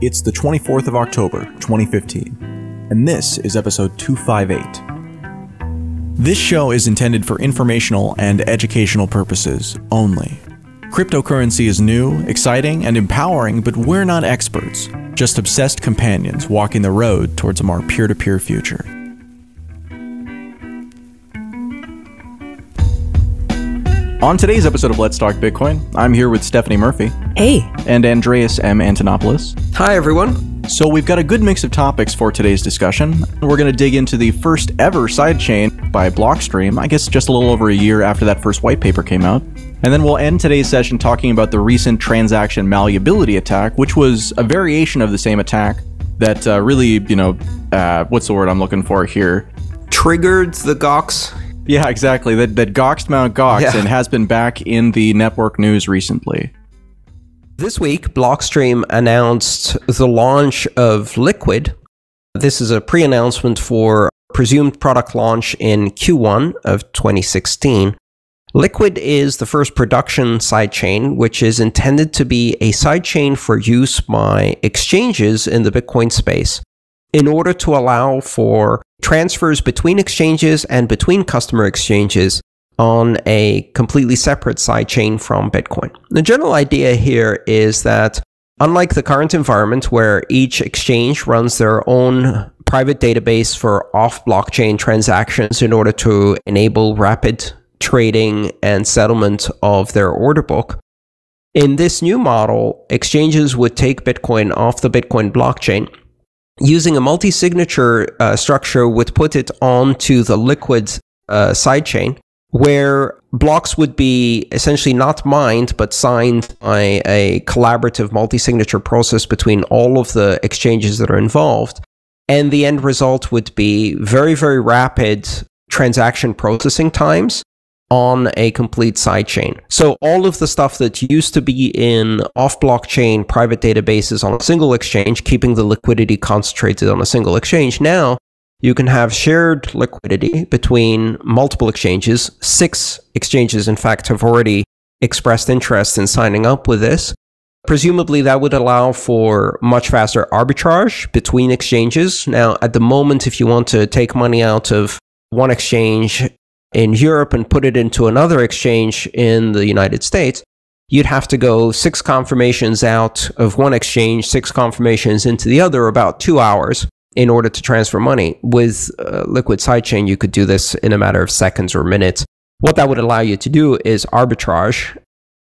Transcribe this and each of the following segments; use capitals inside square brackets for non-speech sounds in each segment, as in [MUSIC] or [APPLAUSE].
It's the 24th of October, 2015, and this is episode 258. This show is intended for informational and educational purposes only. Cryptocurrency is new, exciting, and empowering, but we're not experts, just obsessed companions walking the road towards a more peer to peer future. On today's episode of Let's Talk Bitcoin, I'm here with Stephanie Murphy Hey. and Andreas M. Antonopoulos. Hi, everyone. So we've got a good mix of topics for today's discussion. We're going to dig into the first ever sidechain by Blockstream, I guess just a little over a year after that first white paper came out. And then we'll end today's session talking about the recent transaction malleability attack, which was a variation of the same attack that uh, really, you know, uh, what's the word I'm looking for here? Triggered the Gox. Yeah, exactly. That that Goxed Mount Gox Yeah. and has been back in the network news recently. This week, Blockstream announced the launch of Liquid. This is a pre announcement for presumed product launch in Q1 of 2016. Liquid is the first production sidechain, which is intended to be a sidechain for use by exchanges in the Bitcoin space in order to allow for transfers between exchanges and between customer exchanges on a completely separate sidechain from Bitcoin. The general idea here is that unlike the current environment where each exchange runs their own private database for off blockchain transactions in order to enable rapid trading and settlement of their order book, in this new model, exchanges would take Bitcoin off the Bitcoin blockchain using a multi-signature uh, structure would put it onto the liquid uh, sidechain where blocks would be essentially not mined but signed by a collaborative multi-signature process between all of the exchanges that are involved. And the end result would be very very rapid transaction processing times on a complete sidechain. So all of the stuff that used to be in off-blockchain private databases on a single exchange, keeping the liquidity concentrated on a single exchange, now you can have shared liquidity between multiple exchanges. Six exchanges, in fact, have already expressed interest in signing up with this. Presumably, that would allow for much faster arbitrage between exchanges. Now, at the moment, if you want to take money out of one exchange in Europe and put it into another exchange in the United States, you'd have to go six confirmations out of one exchange, six confirmations into the other, about two hours in order to transfer money. With uh, Liquid Sidechain, you could do this in a matter of seconds or minutes. What that would allow you to do is arbitrage,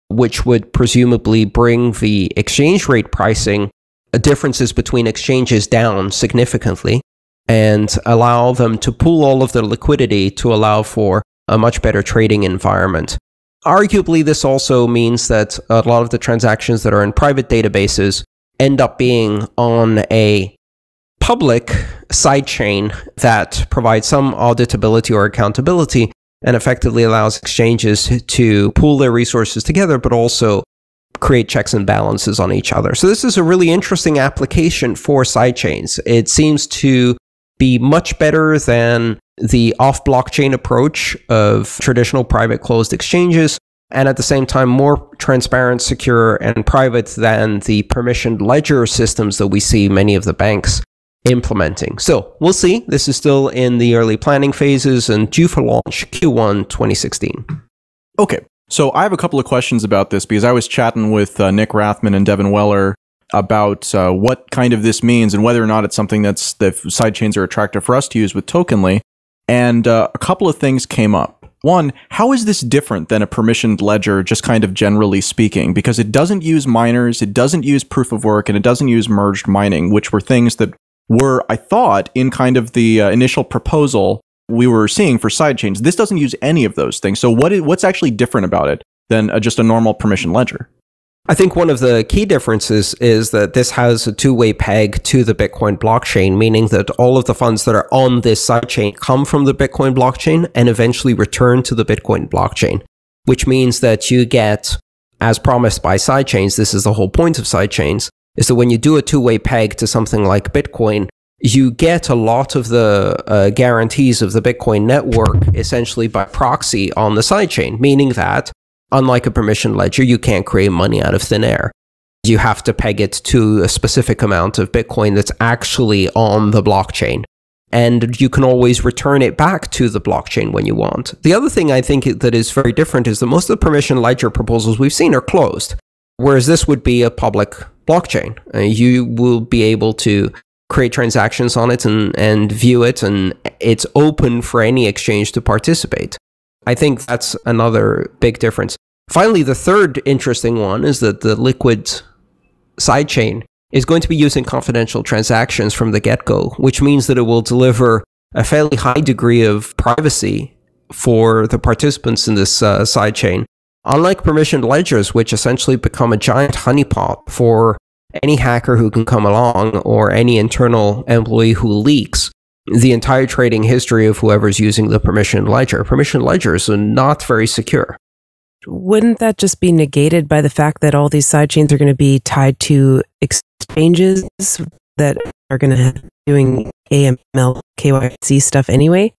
which would presumably bring the exchange rate pricing uh, differences between exchanges down significantly and allow them to pool all of their liquidity to allow for a much better trading environment. Arguably, this also means that a lot of the transactions that are in private databases end up being on a public sidechain that provides some auditability or accountability and effectively allows exchanges to pool their resources together, but also create checks and balances on each other. So, this is a really interesting application for sidechains. It seems to be much better than the off blockchain approach of traditional private closed exchanges, and at the same time, more transparent, secure, and private than the permissioned ledger systems that we see many of the banks implementing. So we'll see. This is still in the early planning phases and due for launch Q1 2016. Okay, so I have a couple of questions about this because I was chatting with uh, Nick Rathman and Devon Weller about uh, what kind of this means and whether or not it's something that's the sidechains are attractive for us to use with Tokenly. And uh, a couple of things came up. One, how is this different than a permissioned ledger, just kind of generally speaking? Because it doesn't use miners, it doesn't use proof of work, and it doesn't use merged mining, which were things that were, I thought, in kind of the uh, initial proposal we were seeing for sidechains. This doesn't use any of those things. So what is, what's actually different about it than uh, just a normal permission ledger? I think one of the key differences is that this has a two way peg to the Bitcoin blockchain, meaning that all of the funds that are on this sidechain come from the Bitcoin blockchain and eventually return to the Bitcoin blockchain, which means that you get, as promised by sidechains, this is the whole point of sidechains, is that when you do a two way peg to something like Bitcoin, you get a lot of the uh, guarantees of the Bitcoin network essentially by proxy on the sidechain, meaning that unlike a permission ledger, you can't create money out of thin air. you have to peg it to a specific amount of Bitcoin that's actually on the blockchain. And you can always return it back to the blockchain when you want. The other thing I think that is very different is that most of the permission ledger proposals we've seen are closed, whereas this would be a public blockchain. Uh, you will be able to create transactions on it and, and view it, and it's open for any exchange to participate. I think that's another big difference. Finally, the third interesting one is that the Liquid sidechain is going to be using confidential transactions from the get go, which means that it will deliver a fairly high degree of privacy for the participants in this uh, sidechain. Unlike permissioned ledgers, which essentially become a giant honeypot for any hacker who can come along or any internal employee who leaks the entire trading history of whoever's using the permissioned ledger. Permissioned ledgers are not very secure wouldn't that just be negated by the fact that all these sidechains are going to be tied to exchanges that are going to be doing AML KYC stuff anyway?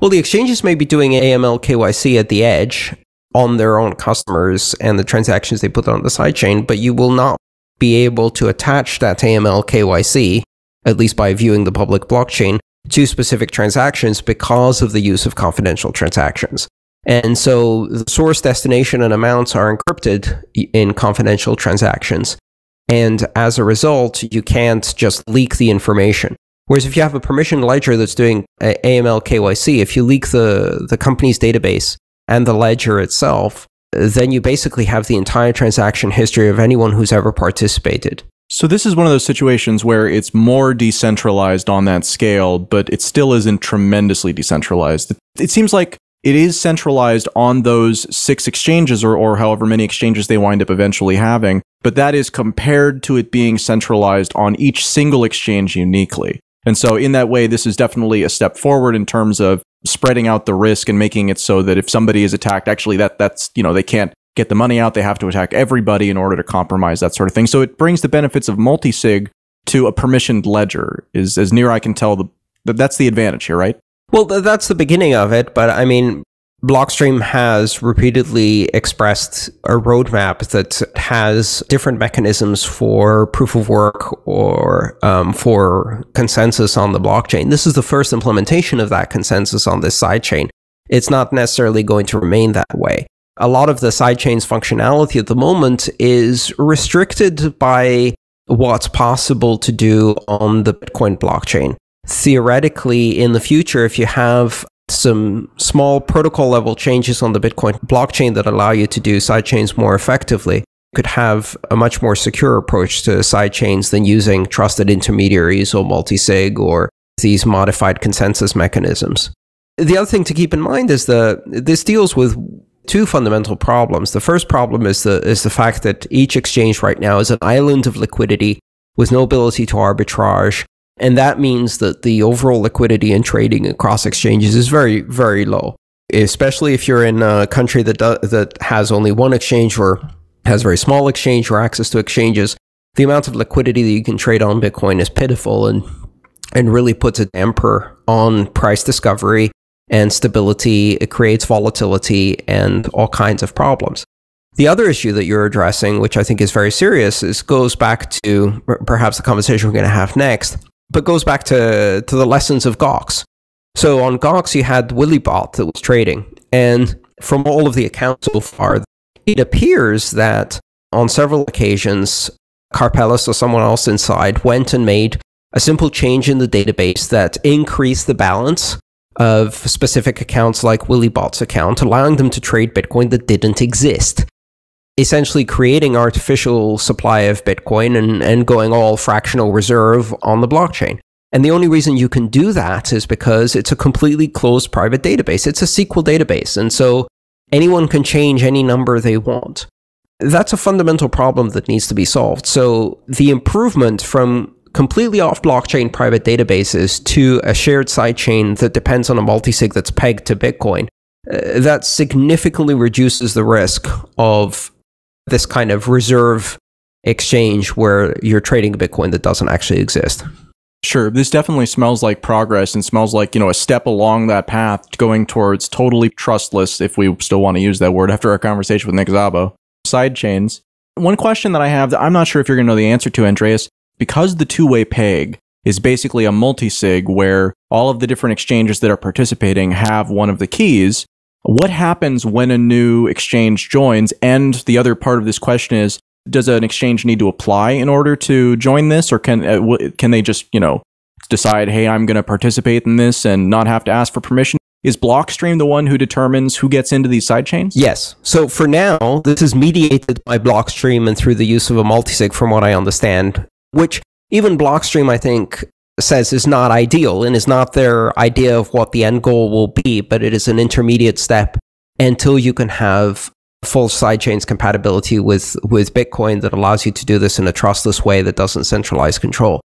Well, the exchanges may be doing AML KYC at the edge on their own customers and the transactions they put on the sidechain, but you will not be able to attach that AML KYC, at least by viewing the public blockchain, to specific transactions because of the use of confidential transactions. And so the source, destination, and amounts are encrypted in confidential transactions. And as a result, you can't just leak the information. Whereas if you have a permission ledger that's doing AML KYC, if you leak the, the company's database and the ledger itself, then you basically have the entire transaction history of anyone who's ever participated. So this is one of those situations where it's more decentralized on that scale, but it still isn't tremendously decentralized. It seems like it is centralized on those six exchanges or, or however many exchanges they wind up eventually having, but that is compared to it being centralized on each single exchange uniquely. And so, in that way, this is definitely a step forward in terms of spreading out the risk and making it so that if somebody is attacked, actually, that that's you know they can't get the money out; they have to attack everybody in order to compromise that sort of thing. So it brings the benefits of multi-sig to a permissioned ledger. Is as near I can tell, the that's the advantage here, right? Well, th- that's the beginning of it, but I mean, Blockstream has repeatedly expressed a roadmap that has different mechanisms for proof of work or um, for consensus on the blockchain. This is the first implementation of that consensus on this sidechain. It's not necessarily going to remain that way. A lot of the sidechain's functionality at the moment is restricted by what's possible to do on the Bitcoin blockchain theoretically in the future, if you have some small protocol level changes on the Bitcoin blockchain that allow you to do sidechains more effectively, you could have a much more secure approach to sidechains than using trusted intermediaries or multisig or these modified consensus mechanisms. The other thing to keep in mind is that this deals with two fundamental problems. The first problem is the is the fact that each exchange right now is an island of liquidity with no ability to arbitrage and that means that the overall liquidity in trading across exchanges is very, very low, especially if you're in a country that, do, that has only one exchange or has very small exchange or access to exchanges. The amount of liquidity that you can trade on Bitcoin is pitiful and, and really puts a damper on price discovery and stability. It creates volatility and all kinds of problems. The other issue that you're addressing, which I think is very serious, is goes back to perhaps the conversation we're going to have next, but goes back to, to the lessons of Gox. So on Gox, you had Willybot that was trading. And from all of the accounts so far, it appears that on several occasions, Karpelès or someone else inside went and made a simple change in the database that increased the balance of specific accounts like Willybot's account, allowing them to trade Bitcoin that didn't exist essentially creating artificial supply of Bitcoin and, and going all fractional reserve on the blockchain. And the only reason you can do that is because it's a completely closed private database. It's a SQL database. And so anyone can change any number they want. That's a fundamental problem that needs to be solved. So the improvement from completely off blockchain private databases to a shared sidechain that depends on a multisig that's pegged to Bitcoin, uh, that significantly reduces the risk of this kind of reserve exchange where you're trading Bitcoin that doesn't actually exist. Sure, this definitely smells like progress and smells like, you know, a step along that path going towards totally trustless, if we still want to use that word after our conversation with Nick Szabo, side chains. One question that I have that I'm not sure if you're going to know the answer to, Andreas, because the two way peg is basically a multi sig where all of the different exchanges that are participating have one of the keys. What happens when a new exchange joins? And the other part of this question is does an exchange need to apply in order to join this or can uh, can they just, you know, decide, "Hey, I'm going to participate in this and not have to ask for permission?" Is Blockstream the one who determines who gets into these sidechains? Yes. So for now, this is mediated by Blockstream and through the use of a multisig, from what I understand, which even Blockstream, I think, says is not ideal and is not their idea of what the end goal will be, but it is an intermediate step until you can have full sidechains compatibility with, with Bitcoin that allows you to do this in a trustless way that doesn't centralize control.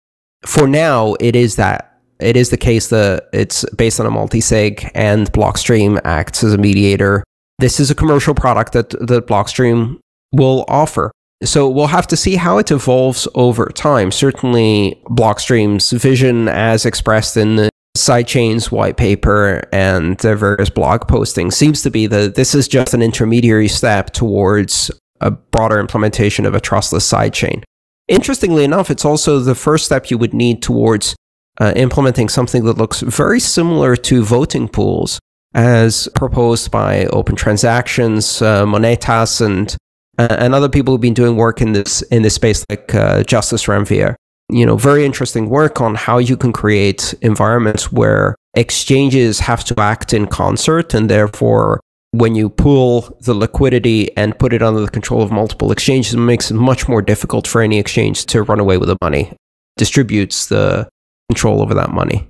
For now, it is that. It is the case that it's based on a multi-sig and Blockstream acts as a mediator. This is a commercial product that, that Blockstream will offer. So we'll have to see how it evolves over time. Certainly, Blockstream's vision, as expressed in the sidechains white paper and the various blog postings, seems to be that this is just an intermediary step towards a broader implementation of a trustless sidechain. Interestingly enough, it's also the first step you would need towards uh, implementing something that looks very similar to voting pools as proposed by Open Transactions, uh, Monetas, and uh, and other people who've been doing work in this in this space, like uh, Justus Ranvier. You know, very interesting work on how you can create environments where exchanges have to act in concert, and therefore, when you pool the liquidity and put it under the control of multiple exchanges, it makes it much more difficult for any exchange to run away with the money. Distributes the control over that money.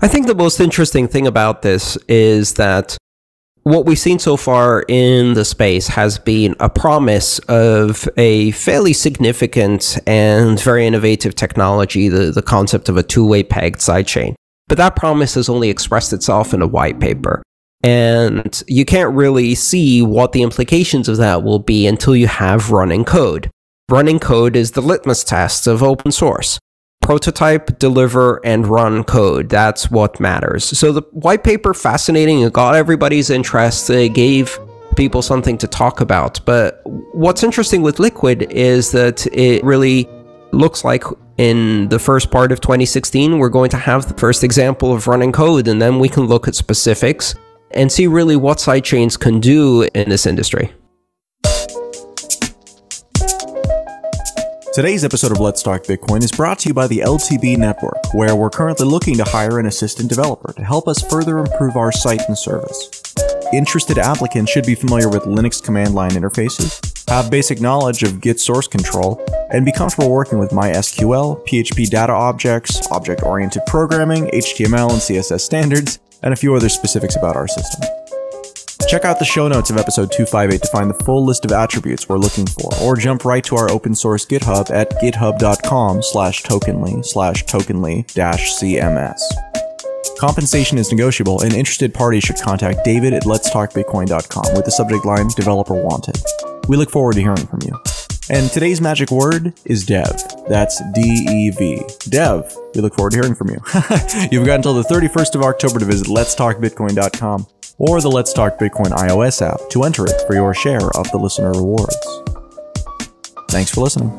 I think the most interesting thing about this is that what we've seen so far in the space has been a promise of a fairly significant and very innovative technology, the, the concept of a two way pegged sidechain. But that promise has only expressed itself in a white paper. And you can't really see what the implications of that will be until you have running code. Running code is the litmus test of open source prototype, deliver, and run code. That's what matters. So the white paper, fascinating. It got everybody's interest. It gave people something to talk about. But what's interesting with Liquid is that it really looks like in the first part of 2016, we're going to have the first example of running code, and then we can look at specifics and see really what sidechains can do in this industry. Today's episode of Let's Talk Bitcoin is brought to you by the LTB Network, where we're currently looking to hire an assistant developer to help us further improve our site and service. Interested applicants should be familiar with Linux command line interfaces, have basic knowledge of Git source control, and be comfortable working with MySQL, PHP data objects, object oriented programming, HTML and CSS standards, and a few other specifics about our system. Check out the show notes of episode 258 to find the full list of attributes we're looking for, or jump right to our open source GitHub at github.com slash tokenly slash tokenly dash CMS. Compensation is negotiable, and interested parties should contact David at letstalkbitcoin.com with the subject line Developer Wanted. We look forward to hearing from you. And today's magic word is dev. That's D E V. Dev. We look forward to hearing from you. [LAUGHS] You've got until the 31st of October to visit letstalkbitcoin.com or the Let's Talk Bitcoin iOS app to enter it for your share of the listener rewards. Thanks for listening.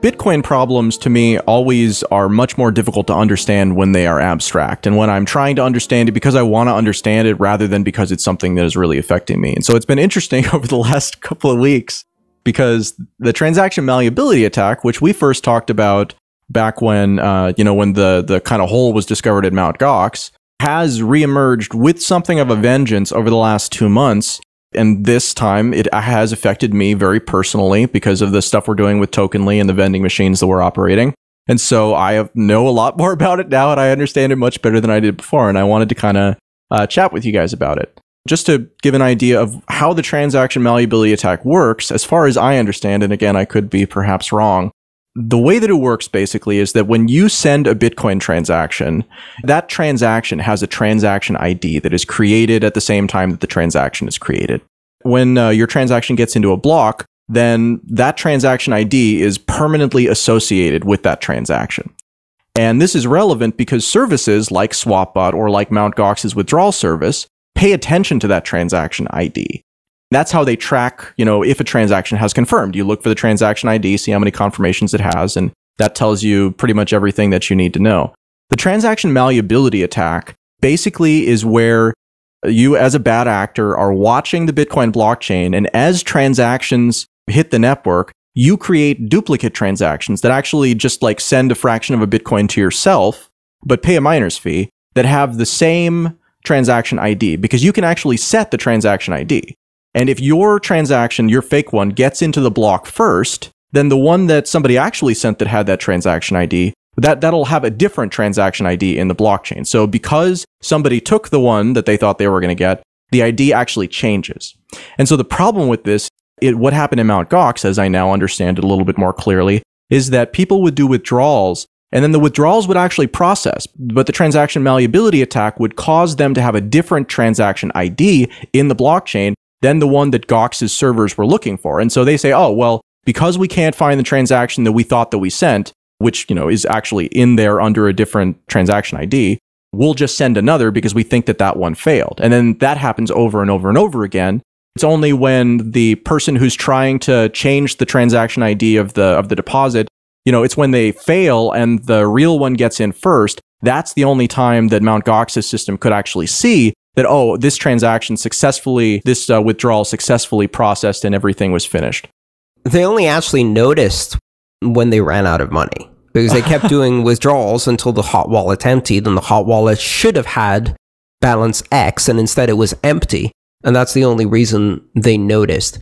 Bitcoin problems to me always are much more difficult to understand when they are abstract and when I'm trying to understand it because I want to understand it rather than because it's something that is really affecting me. And so it's been interesting [LAUGHS] over the last couple of weeks because the transaction malleability attack, which we first talked about back when uh, you know when the the kind of hole was discovered at Mount Gox, has reemerged with something of a vengeance over the last two months. And this time it has affected me very personally because of the stuff we're doing with Tokenly and the vending machines that we're operating. And so I have know a lot [LAUGHS] more about it now and I understand it much better than I did before. And I wanted to kind of uh, chat with you guys about it. Just to give an idea of how the transaction malleability attack works, as far as I understand, and again, I could be perhaps wrong, the way that it works basically is that when you send a Bitcoin transaction, that transaction has a transaction ID that is created at the same time that the transaction is created. When uh, your transaction gets into a block, then that transaction ID is permanently associated with that transaction. And this is relevant because services like SwapBot or like Mt. Gox's withdrawal service pay attention to that transaction ID. That's how they track, you know, if a transaction has confirmed. You look for the transaction ID, see how many confirmations it has, and that tells you pretty much everything that you need to know. The transaction malleability attack basically is where you as a bad actor are watching the Bitcoin blockchain and as transactions hit the network, you create duplicate transactions that actually just like send a fraction of a Bitcoin to yourself, but pay a miner's fee that have the same transaction ID because you can actually set the transaction ID. And if your transaction, your fake one, gets into the block first, then the one that somebody actually sent that had that transaction ID, that, that'll have a different transaction ID in the blockchain. So because somebody took the one that they thought they were going to get, the ID actually changes. And so the problem with this, it, what happened in Mt. Gox, as I now understand it a little bit more clearly, is that people would do withdrawals and then the withdrawals would actually process, but the transaction malleability attack would cause them to have a different transaction ID in the blockchain than the one that Gox's servers were looking for. And so they say, oh, well, because we can't find the transaction that we thought that we sent, which, you know, is actually in there under a different transaction ID, we'll just send another because we think that that one failed. And then that happens over and over and over again. It's only when the person who's trying to change the transaction ID of the of the deposit, you know, it's when they fail and the real one gets in first, that's the only time that Mt. Gox's system could actually see that oh, this transaction successfully this uh, withdrawal successfully processed and everything was finished. They only actually noticed when they ran out of money because they kept [LAUGHS] doing withdrawals until the hot wallet emptied and the hot wallet should have had balance X and instead it was empty. And that's the only reason they noticed.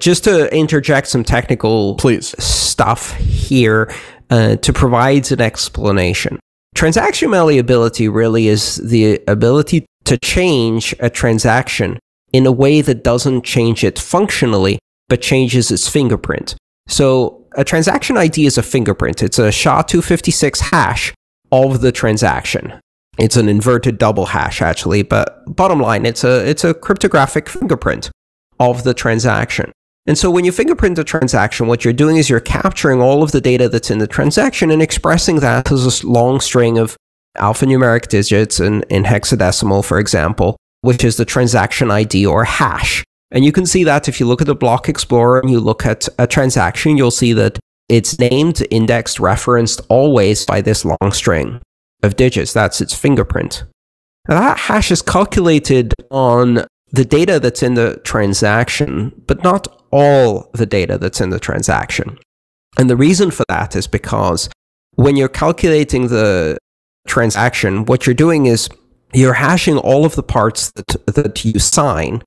Just to interject some technical Please. stuff here uh, to provide an explanation. Transaction malleability really is the ability to change a transaction in a way that doesn't change it functionally, but changes its fingerprint. So a transaction ID is a fingerprint. It's a SHA-256 hash of the transaction. It's an inverted double hash actually, but bottom line, it's a it's a cryptographic fingerprint of the transaction. And so when you fingerprint a transaction, what you're doing is you're capturing all of the data that's in the transaction and expressing that as a long string of alphanumeric digits in, in hexadecimal, for example, which is the transaction ID or hash. And you can see that if you look at the block explorer and you look at a transaction, you'll see that it's named, indexed, referenced always by this long string of digits. That's its fingerprint. Now that hash is calculated on the data that's in the transaction, but not all the data that's in the transaction. And the reason for that is because when you're calculating the transaction, what you're doing is you're hashing all of the parts that, that you sign,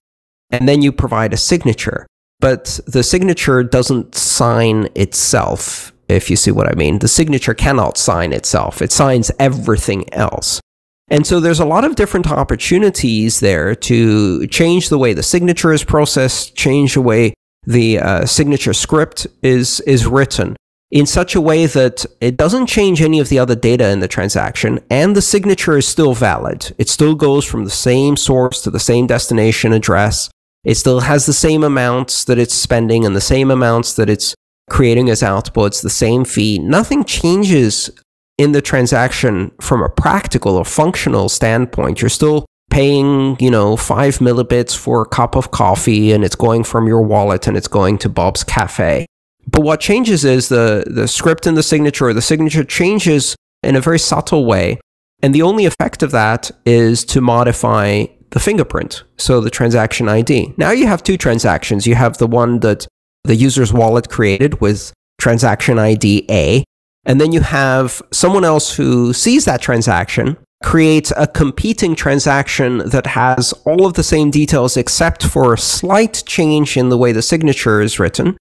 and then you provide a signature. But the signature doesn't sign itself, if you see what I mean. The signature cannot sign itself, it signs everything else. And so there's a lot of different opportunities there to change the way the signature is processed, change the way the uh, signature script is is written in such a way that it doesn't change any of the other data in the transaction and the signature is still valid. It still goes from the same source to the same destination address. It still has the same amounts that it's spending and the same amounts that it's creating as outputs, the same fee. Nothing changes in the transaction from a practical or functional standpoint. You're still paying, you know, five millibits for a cup of coffee and it's going from your wallet and it's going to Bob's Cafe. But what changes is the, the script and the signature, the signature changes in a very subtle way. And the only effect of that is to modify the fingerprint, so the transaction ID. Now you have two transactions. You have the one that the user's wallet created with transaction ID A, and then you have someone else who sees that transaction creates a competing transaction that has all of the same details except for a slight change in the way the signature is written.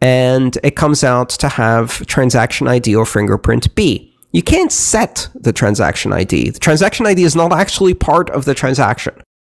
And it comes out to have transaction ID or fingerprint B. You can't set the transaction ID. The transaction ID is not actually part of the transaction.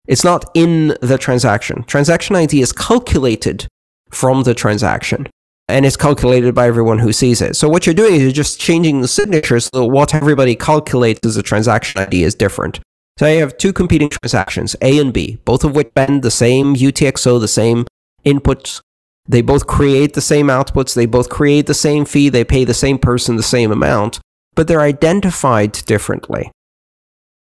It's not in the transaction. Transaction ID is calculated from the transaction and it's calculated by everyone who sees it. So what you're doing is you're just changing the signature so what everybody calculates as a transaction ID is different. So you have two competing transactions, A and B, both of which spend the same UTXO, the same inputs. They both create the same outputs. They both create the same fee. They pay the same person the same amount. but they're identified differently.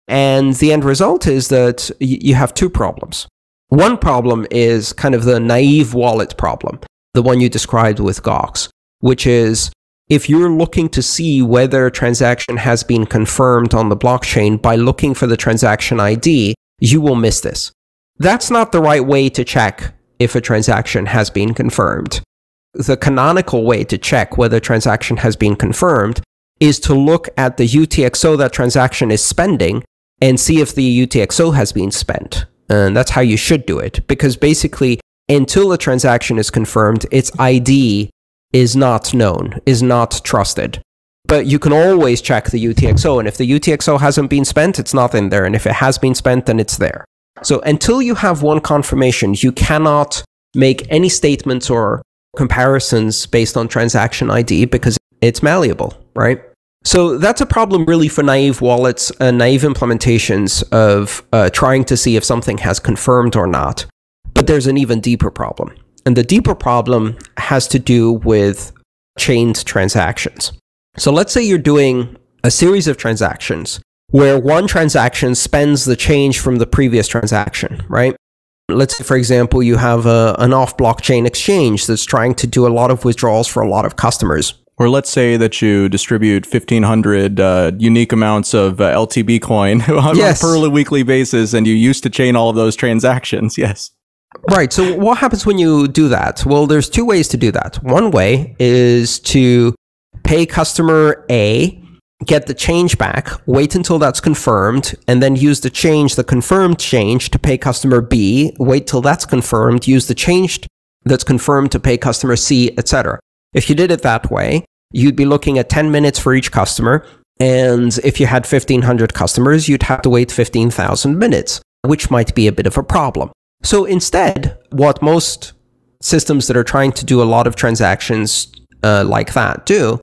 And the end result is that you have two problems. One problem is kind of the naive wallet problem, the one you described with Gox, which is if you're looking to see whether a transaction has been confirmed on the blockchain by looking for the transaction ID, you will miss this. That's not the right way to check if a transaction has been confirmed. The canonical way to check whether a transaction has been confirmed is to look at the UTXO that transaction is spending and see if the UTXO has been spent. And that's how you should do it. Because basically, until a transaction is confirmed, its ID is not known, is not trusted. But you can always check the UTXO. And if the UTXO hasn't been spent, it's not in there. And if it has been spent, then it's there. So until you have one confirmation, you cannot make any statements or comparisons based on transaction ID because it's malleable, right? So that's a problem really for naive wallets and naive implementations of uh, trying to see if something has confirmed or not. But there's an even deeper problem. And the deeper problem has to do with chained transactions. So let's say you're doing a series of transactions where one transaction spends the change from the previous transaction, right? Let's say, for example, you have a, an off blockchain exchange that's trying to do a lot of withdrawals for a lot of customers. Or let's say that you distribute 1,500 uh, unique amounts of uh, LTB coin [LAUGHS] on yes. a per weekly basis, and you used to chain all of those transactions. [LAUGHS] Yes. Right. So, what happens when you do that? Well, there's two ways to do that. One way is to pay customer A, get the change back, wait until that's confirmed, and then use the change, the confirmed change, to pay customer B, wait till that's confirmed, use the change that's confirmed to pay customer C, etc. If you did it that way, you'd be looking at 10 minutes for each customer. And if you had 1500 customers, you'd have to wait 15,000 minutes, which might be a bit of a problem. So instead, what most systems that are trying to do a lot of transactions uh, like that do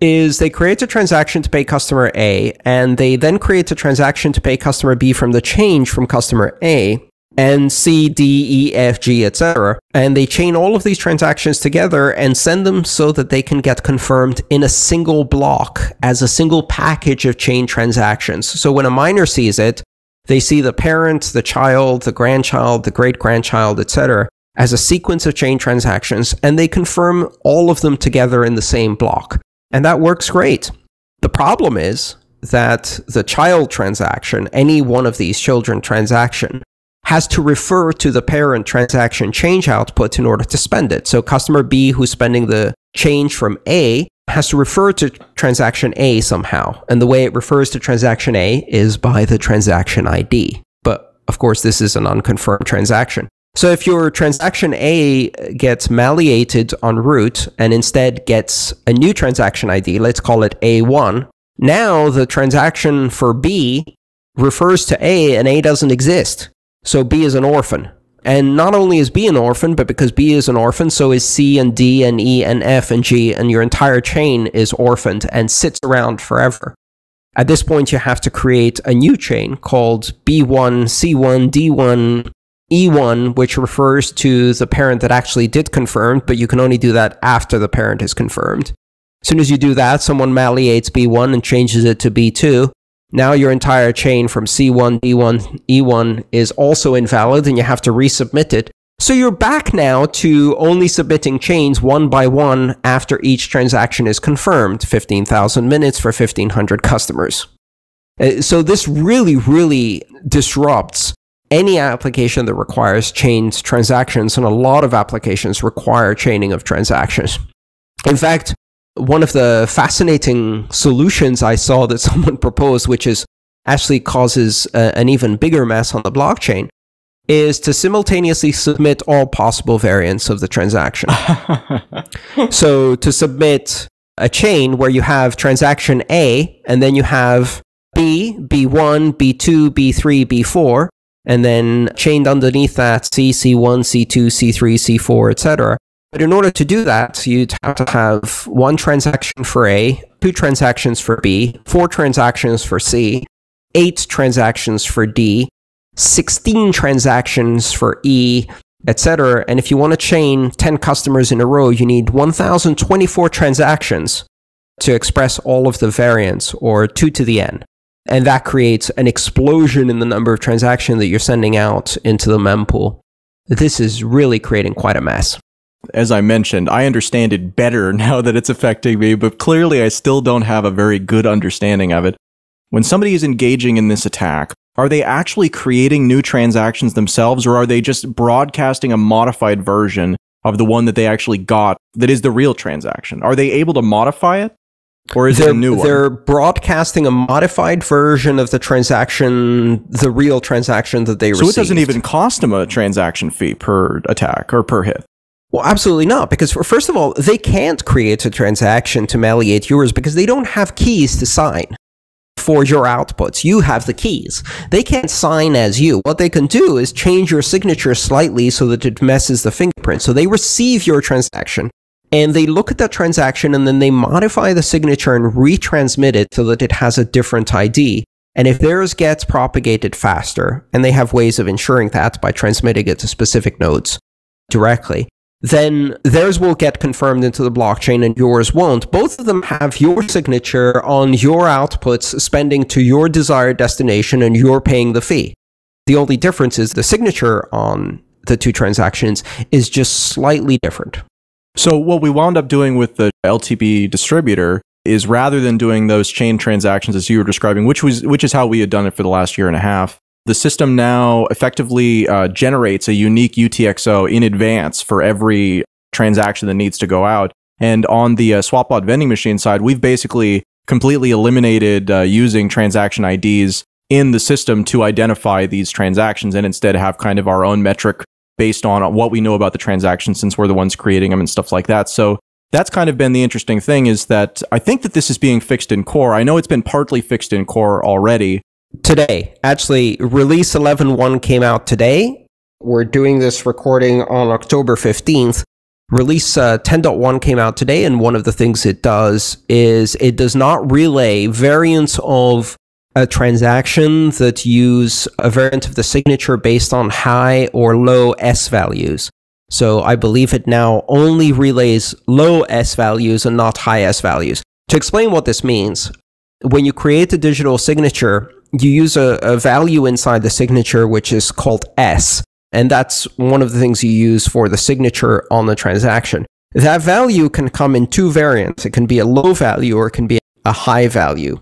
is they create a transaction to pay customer A, and they then create a transaction to pay customer B from the change from customer A, and C, D, E, F, G, etc. And they chain all of these transactions together and send them so that they can get confirmed in a single block as a single package of chain transactions. So when a miner sees it, they see the parent, the child, the grandchild, the great grandchild, etc. as a sequence of chain transactions, and they confirm all of them together in the same block. And that works great. The problem is that the child transaction, any one of these children transaction, has to refer to the parent transaction change output in order to spend it. So customer B who's spending the change from A has to refer to transaction A somehow. And the way it refers to transaction A is by the transaction ID. But of course, this is an unconfirmed transaction. So if your transaction A gets malleated en route and instead gets a new transaction ID, let's call it A1, now the transaction for B refers to A and A doesn't exist. So B is an orphan. And not only is B an orphan, but because B is an orphan, so is C and D and E and F and G, and your entire chain is orphaned and sits around forever. At this point, you have to create a new chain called B1, C1, D1, E1, which refers to the parent that actually did confirm, but you can only do that after the parent is confirmed. As soon as you do that, someone malleates B1 and changes it to B2, now your entire chain from C1, D1, E1 is also invalid and you have to resubmit it. So you're back now to only submitting chains one by one after each transaction is confirmed, 15,000 minutes for 1,500 customers. Uh, so this really, really disrupts any application that requires chained transactions, and a lot of applications require chaining of transactions. In fact, one of the fascinating solutions I saw that [LAUGHS] someone proposed, which is actually causes a, an even bigger mess on the blockchain, is to simultaneously submit all possible variants of the transaction. [LAUGHS] so to submit a chain where you have transaction A and then you have B, B1, B2, B3, B4, and then chained underneath that C, C1, C2, C3, C4, etc. But in order to do that, you'd have to have one transaction for A, two transactions for B, four transactions for C, eight transactions for D, 16 transactions for E, etc. And if you want to chain 10 customers in a row, you need 1,024 transactions to express all of the variants or 2 to the n. And that creates an explosion in the number of transactions that you're sending out into the mempool. This is really creating quite a mess. As I mentioned, I understand it better [LAUGHS] now that it's affecting me, but clearly I still don't have a very good understanding of it. When somebody is engaging in this attack, are they actually creating new transactions themselves, or are they just broadcasting a modified version of the one that they actually got that is the real transaction? Are they able to modify it? Or is they're, it a new one? They're broadcasting a modified version of the transaction, the real transaction that they so received. So it doesn't even cost them a transaction fee per attack or per hit. Well, absolutely not. Because first of all, they can't create a transaction to malleate yours because they don't have keys to sign for your outputs. You have the keys. They can't sign as you. What they can do is change your signature slightly so that it messes the fingerprint. So they receive your transaction and they look at that transaction and then they modify the signature and retransmit it so that it has a different ID. And if theirs gets propagated faster, and they have ways of ensuring that by transmitting it to specific nodes directly, then theirs will get confirmed into the blockchain and yours won't. Both of them have your signature on your outputs spending to your desired destination and you're paying the fee. The only difference is the signature on the two transactions is just slightly different. So what we wound up doing with the LTB distributor is rather than doing those chain transactions as you were describing, which was which is how we had done it for the last year and a half, the system now effectively uh, generates a unique UTXO in advance for every transaction that needs to go out. And on the uh, SwapBot vending machine side, we've basically completely eliminated uh, using transaction IDs in the system to identify these transactions and instead have kind of our own metric based on what we know about the transaction since we're the ones creating them and stuff like that. So that's kind of been the interesting thing is that I think that this is being fixed in core. I know it's been partly fixed in core already. Today, actually, release 11.1 came out today. We're doing this recording on October 15th. Release uh, 10.1 came out today, and one of the things it does is it does not relay variants of Uh, a transaction that use a variant of the signature based on high or low S values. So I believe it now only relays low S values and not high S values. To explain what this means, when you create a digital signature, you use a, a value inside the signature which is called S. And that's one of the things you use for the signature on the transaction. That value can come in two variants. It can be a low value or it can be a high value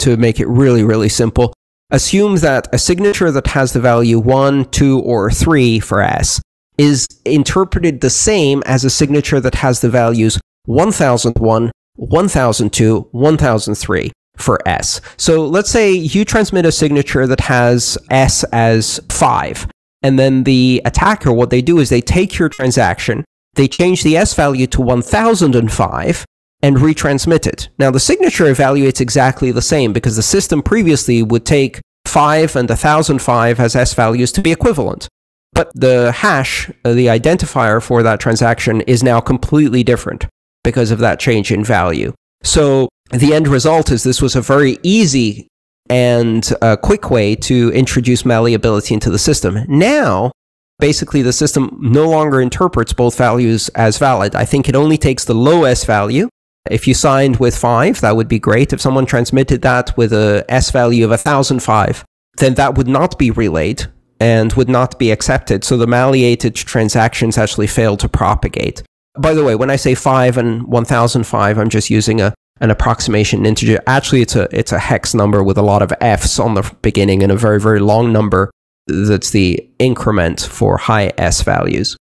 to make it really, really simple, assume that a signature that has the value 1, 2, or 3 for S is interpreted the same as a signature that has the values 1001, 1002, 1003 for S. So let's say you transmit a signature that has S as 5, and then the attacker, what they do is they take your transaction, they change the S value to 1005, and retransmit it. Now, the signature evaluates exactly the same because the system previously would take 5 and 1005 as S values to be equivalent. But the hash, uh, the identifier for that transaction, is now completely different because of that change in value. So the end result is this was a very easy and uh, quick way to introduce malleability into the system. Now, basically, the system no longer interprets both values as valid. I think it only takes the low S value if you signed with five, that would be great. If someone transmitted that with a S value of 1005, then that would not be relayed and would not be accepted. So the malleated transactions actually fail to propagate. By the way, when I say 5 and 1005, I'm just using a, an approximation integer. Actually, it's a, it's a hex number with a lot of Fs on the beginning and a very, very long number that's the increment for high S values.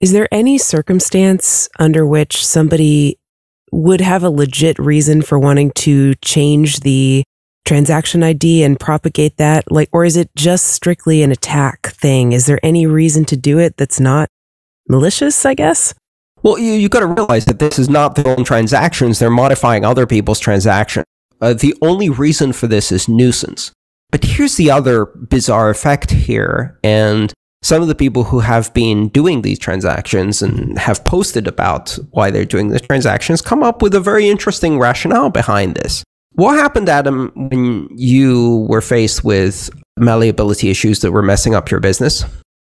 Is there any circumstance under which somebody would have a legit reason for wanting to change the transaction ID and propagate that? Like, or is it just strictly an attack thing? Is there any reason to do it that's not malicious, I guess? Well, you, you got to realize that this is not their own transactions. They're modifying other people's transactions. Uh, the only reason for this is nuisance. But here's the other bizarre effect here, and some of the people who have been doing these transactions and have posted about why they're doing these transactions come up with a very interesting rationale behind this. What happened, Adam, when you were faced with malleability issues that were messing up your business?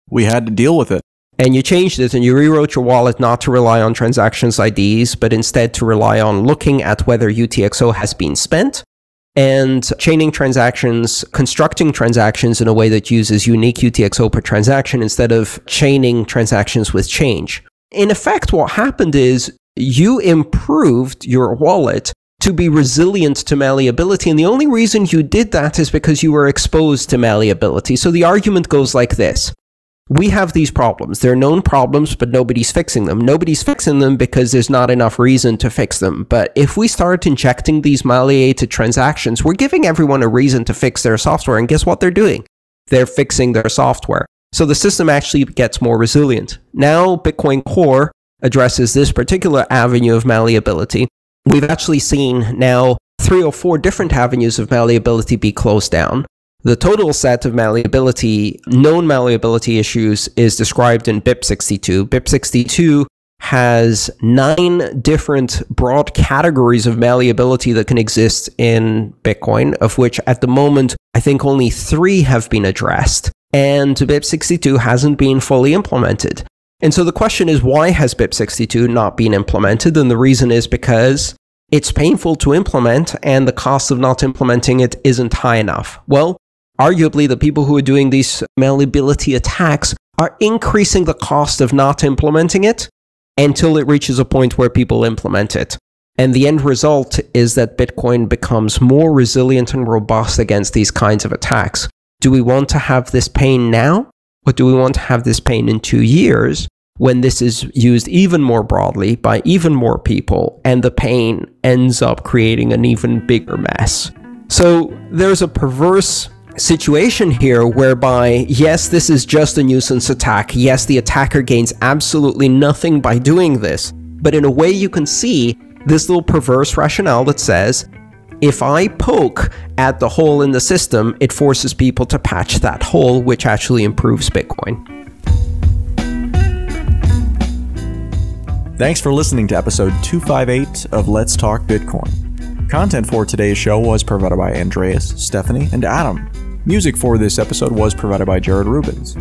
We had to deal with it. and you changed it and you rewrote your wallet not to rely on transactions IDs, but instead to rely on looking at whether UTXO has been spent and chaining transactions, constructing transactions in a way that uses unique UTXO per transaction instead of chaining transactions with change. In effect, what happened is you improved your wallet to be resilient to malleability. And the only reason you did that is because you were exposed to malleability. So the argument goes like this we have these problems. They're known problems, but nobody's fixing them. Nobody's fixing them because there's not enough reason to fix them. But if we start injecting these malleated transactions, we're giving everyone a reason to fix their software. And guess what they're doing? They're fixing their software. So the system actually gets more resilient. Now, Bitcoin Core addresses this particular avenue of malleability. We've actually seen now three or four different avenues of malleability be closed down. The total set of malleability, known malleability issues is described in BIP62. BIP62 has nine different broad categories of malleability that can exist in Bitcoin, of which at the moment, I think only three have been addressed. And BIP62 hasn't been fully implemented. And so the question is, why has BIP62 not been implemented? And the reason is because it's painful to implement and the cost of not implementing it isn't high enough. Well, arguably the people who are doing these malleability attacks are increasing the cost of not implementing it until it reaches a point where people implement it. And the end result is that Bitcoin becomes more resilient and robust against these kinds of attacks. Do we want to have this pain now? Or do we want to have this pain in two years when this is used even more broadly by even more people and the pain ends up creating an even bigger mess? So there's a perverse situation here whereby, yes, this is just a nuisance attack. Yes, the attacker gains absolutely nothing by doing this. But in a way, you can see this little perverse rationale that says, if I poke at the hole in the system, it forces people to patch that hole, which actually improves Bitcoin. Thanks for listening to episode 258 of Let's Talk Bitcoin. Content for today's show was provided by Andreas, Stephanie, and Adam. Music for this episode was provided by Jared Rubens.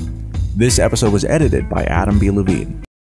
This episode was edited by Adam B. Levine.